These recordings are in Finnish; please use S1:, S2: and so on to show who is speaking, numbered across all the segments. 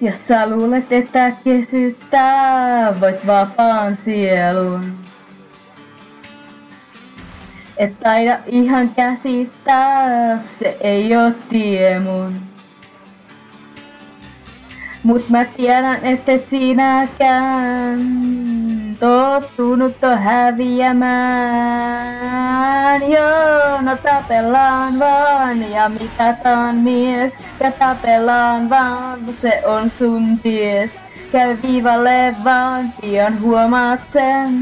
S1: Jos sä luulet, että kesyttää, voit vapaan sielun. Et taida ihan käsittää, se ei oo tie mun. Mut mä tiedän, et et sinäkään tottunut on häviämään. Joo, no tapellaan vaan ja mitä taan mies ja tapellaan vaan, se on sun ties. Käy viivalle vaan, pian huomaat sen.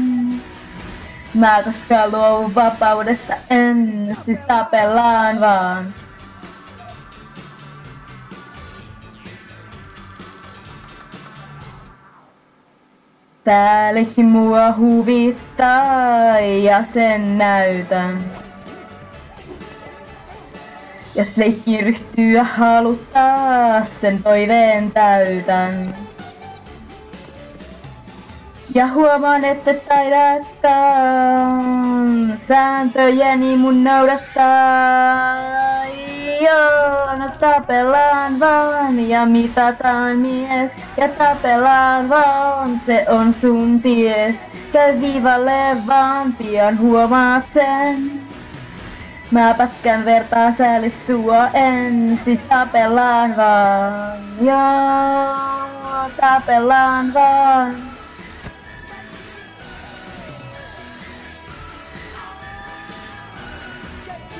S1: Mä koskaan luovun vapaudesta en, siis tapellaan vaan. Täällekin mua huvittaa ja sen näytän. Jos leikki ryhtyä haluttaa, sen toiveen täytän. Ja huomaan, että taidatkaan sääntöjäni mun noudattaa. Tapellaan vaan ja mitataan mies. Ja tapellaan vaan, se on sun ties. Käy viivalle vaan, pian huomaat sen. Mä pätkän vertaa sääli sua en, siis tapellaan vaan. Joo, tapellaan vaan.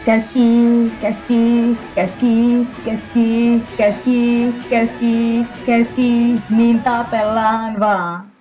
S1: Kaki, kaki, kaki, kaki, kaki, kaki, kaki, niin tapellaan vaan.